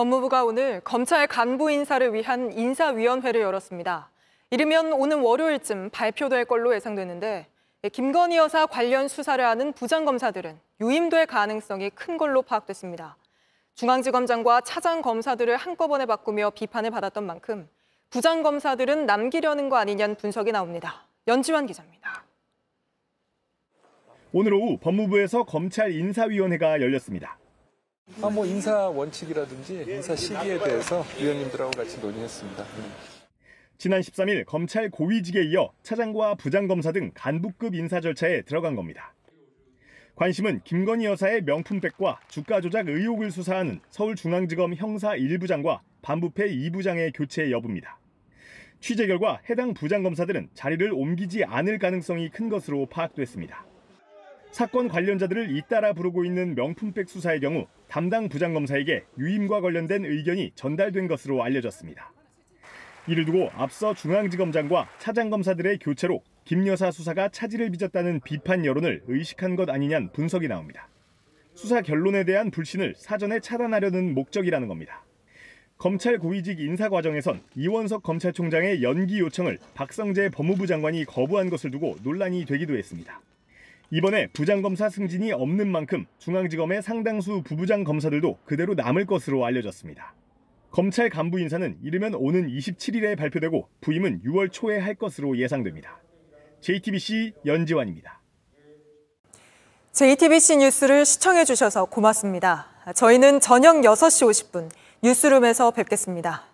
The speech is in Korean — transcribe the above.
법무부가 오늘 검찰 간부 인사를 위한 인사위원회를 열었습니다. 이르면 오는 월요일쯤 발표될 걸로 예상되는데 김건희 여사 관련 수사를 하는 부장검사들은 유임될 가능성이 큰 걸로 파악됐습니다. 중앙지검장과 차장검사들을 한꺼번에 바꾸며 비판을 받았던 만큼 부장검사들은 남기려는 거 아니냐는 분석이 나옵니다. 연지환 기자입니다. 오늘 오후 법무부에서 검찰 인사위원회가 열렸습니다. 아, 뭐 인사 원칙이라든지 인사 시기에 대해서 위원님들하고 같이 논의했습니다. 지난 13일 검찰 고위직에 이어 차장과 부장검사 등 간부급 인사 절차에 들어간 겁니다. 관심은 김건희 여사의 명품백과 주가 조작 의혹을 수사하는 서울중앙지검 형사 1부장과 반부패 2부장의 교체 여부입니다. 취재 결과 해당 부장검사들은 자리를 옮기지 않을 가능성이 큰 것으로 파악됐습니다. 사건 관련자들을 잇따라 부르고 있는 명품백 수사의 경우 담당 부장검사에게 유임과 관련된 의견이 전달된 것으로 알려졌습니다. 이를 두고 앞서 중앙지검장과 차장검사들의 교체로 김 여사 수사가 차질을 빚었다는 비판 여론을 의식한 것 아니냐는 분석이 나옵니다. 수사 결론에 대한 불신을 사전에 차단하려는 목적이라는 겁니다. 검찰 고위직 인사 과정에선 이원석 검찰총장의 연기 요청을 박성재 법무부 장관이 거부한 것을 두고 논란이 되기도 했습니다. 이번에 부장검사 승진이 없는 만큼 중앙지검의 상당수 부부장 검사들도 그대로 남을 것으로 알려졌습니다. 검찰 간부 인사는 이르면 오는 27일에 발표되고 부임은 6월 초에 할 것으로 예상됩니다. JTBC 연지환입니다. JTBC 뉴스를 시청해 주셔서 고맙습니다. 저희는 저녁 6시 50분 뉴스룸에서 뵙겠습니다.